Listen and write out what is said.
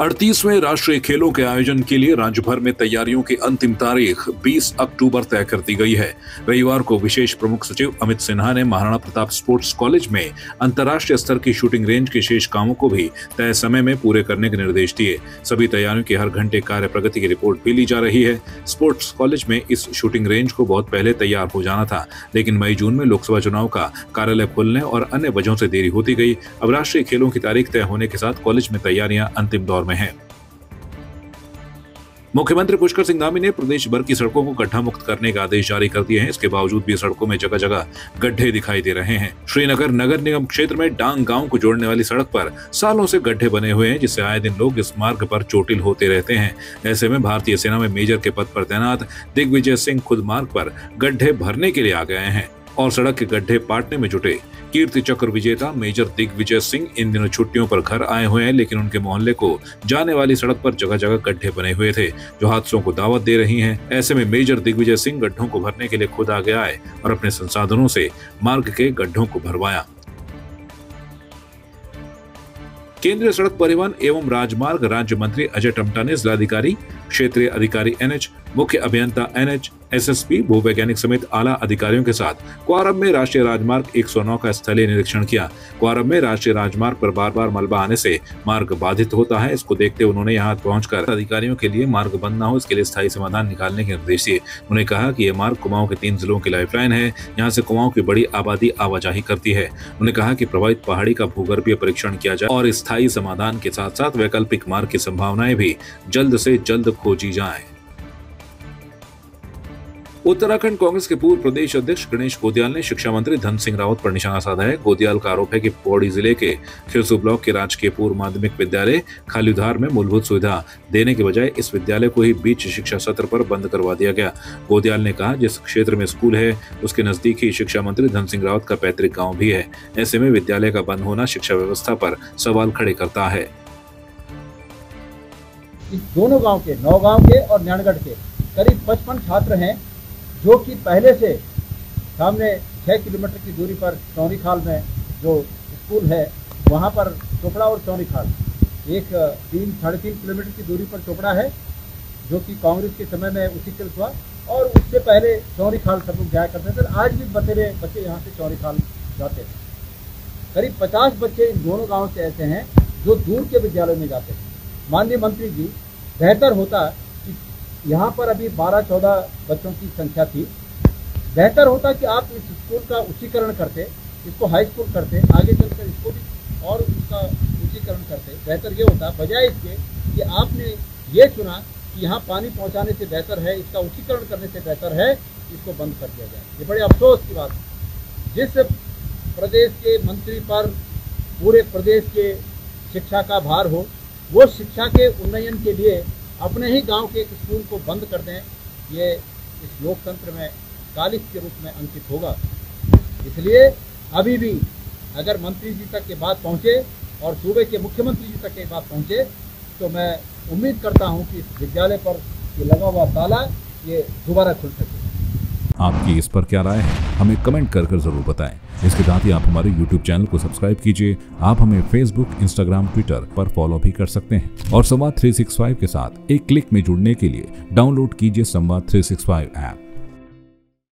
अड़तीसवें राष्ट्रीय खेलों के आयोजन के लिए राज्य भर में तैयारियों की अंतिम तारीख 20 अक्टूबर तय कर दी गई है। रविवार को विशेष प्रमुख सचिव अमित सिन्हा ने महाराणा प्रताप स्पोर्ट्स कॉलेज में अंतर्राष्ट्रीय स्तर की शूटिंग रेंज के शेष कामों को भी तय समय में पूरे करने के निर्देश दिए। सभी तैयारियों की हर घंटे कार्य प्रगति की रिपोर्ट भी ली जा रही है। स्पोर्ट्स कॉलेज में इस शूटिंग रेंज को बहुत पहले तैयार हो जाना था, लेकिन मई जून में लोकसभा चुनाव का कार्यालय खुलने और अन्य वजहों से देरी होती गई। अब राष्ट्रीय खेलों की तारीख तय होने के साथ कॉलेज में तैयारियाँ अंतिम दौर में हैं। मुख्यमंत्री पुष्कर सिंह धामी ने प्रदेश भर की सड़कों को गड्ढा मुक्त करने का आदेश जारी कर दिए हैं। इसके बावजूद भी सड़कों में जगह जगह गड्ढे दिखाई दे रहे हैं। श्रीनगर नगर निगम क्षेत्र में डांग गाँव को जोड़ने वाली सड़क पर सालों से गड्ढे बने हुए हैं, जिससे आए दिन लोग इस मार्ग पर चोटिल होते रहते हैं। ऐसे में भारतीय सेना में मेजर के पद पर तैनात दिग्विजय सिंह खुद मार्ग पर गड्ढे भरने के लिए आ गए हैं। और सड़क के गड्ढे पाटने में जुटे। कीर्ति चक्र विजेता मेजर दिग्विजय सिंह इन दिनों छुट्टियों पर घर आए हुए हैं, लेकिन उनके मोहल्ले को जाने वाली सड़क पर जगह जगह गड्ढे बने हुए थे, जो हादसों को दावत दे रही हैं। ऐसे में मेजर दिग्विजय सिंह गड्ढों को भरने के लिए खुद आगे आए और अपने संसाधनों से मार्ग के गड्ढों को भरवाया। केंद्रीय सड़क परिवहन एवं राजमार्ग राज्य मंत्री अजय टमटा ने जिलाधिकारी, क्षेत्रीय अधिकारी एनएच मुख्य अभियंता, एनएच, एसएसपी भूवैज्ञानिक समेत आला अधिकारियों के साथ क्वारम में राष्ट्रीय राजमार्ग 109 का स्थलीय निरीक्षण किया। क्वारम में राष्ट्रीय राजमार्ग पर बार बार मलबा आने से मार्ग बाधित होता है। इसको देखते उन्होंने यहाँ पहुंचकर अधिकारियों के लिए मार्ग बंद न हो, इसके लिए स्थायी समाधान निकालने के निर्देश दिए। उन्होंने कहा की यह मार्ग कुमाऊं के तीन जिलों की लाइफलाइन है। यहाँ से कुमाऊं की बड़ी आबादी आवाजाही करती है। उन्होंने कहा की प्रभावित पहाड़ी का भूगर्भीय परीक्षण किया जाए और स्थायी समाधान के साथ साथ वैकल्पिक मार्ग की संभावनाएँ भी जल्द से जल्द खोजी जाए। उत्तराखंड कांग्रेस के पूर्व प्रदेश अध्यक्ष गणेश गोदियाल ने शिक्षा मंत्री धन सिंह रावत पर निशाना साधा है। गोदियाल का आरोप है कि पौड़ी ज़िले के खिरसू ब्लॉक के राजकीय पूर्व माध्यमिक विद्यालय खालीधार में मूलभूत सुविधा देने के बजाय इस विद्यालय को ही बीच शिक्षा सत्र पर बंद करवा दिया गया। गोदियाल ने कहा, जिस क्षेत्र में स्कूल है, उसके नज़दीक ही शिक्षा मंत्री धन सिंह रावत का पैतृक गाँव भी है। ऐसे में विद्यालय का बंद होना शिक्षा व्यवस्था पर सवाल खड़े करता है। दोनों गाँव के नौ गाँव के और न्याणगढ़ के करीब पचपन छात्र हैं। जो कि पहले से सामने छः किलोमीटर की दूरी पर चौरी खाल में जो स्कूल है, वहाँ पर चोपड़ा और चौरी खाल। एक, तीन, साढ़े तीन किलोमीटर की दूरी पर चोपड़ा है, जो कि कांग्रेस के समय में उसी उचित हुआ। और उससे पहले चौरी खाल सब लोग जाया करते थे आज भी बतेरे बच्चे यहाँ से चौरी खाल जाते थे करीब पचास बच्चे इन दोनों गाँव से ऐसे हैं जो दूर के विद्यालय में जाते हैं। माननीय मंत्री जी, बेहतर होता यहाँ पर अभी 12-14 बच्चों की संख्या थी। बेहतर होता कि आप इस स्कूल का उच्चीकरण करते, इसको हाई स्कूल करते, आगे चलकर इसको भी और उसका उच्चीकरण करते। बेहतर ये होता, बजाय इसके कि आपने ये चुना कि यहाँ पानी पहुँचाने से बेहतर है, इसका उच्चीकरण करने से बेहतर है, इसको बंद कर दिया जाए। ये बड़े अफसोस की बात है। जिस प्रदेश के मंत्री पर, पूरे प्रदेश के शिक्षा का भार हो, वो शिक्षा के उन्नयन के लिए अपने ही गाँव के एक स्कूल को बंद कर दें, ये इस लोकतंत्र में कालिफ के रूप में अंकित होगा। इसलिए अभी भी अगर मंत्री जी तक ये बात पहुँचे और सूबे के मुख्यमंत्री जी तक ये बात पहुँचे तो मैं उम्मीद करता हूँ कि इस विद्यालय पर ये लगा हुआ ताला ये दोबारा खुल सके। आपकी इस पर क्या राय है, हमें कमेंट कर कर ज़रूर बताएँ। इसके साथ ही आप हमारे यूट्यूब चैनल को सब्सक्राइब कीजिए। आप हमें फेसबुक इंस्टाग्राम ट्विटर पर फॉलो भी कर सकते हैं। और संवाद 365 के साथ एक क्लिक में जुड़ने के लिए डाउनलोड कीजिए संवाद 365 ऐप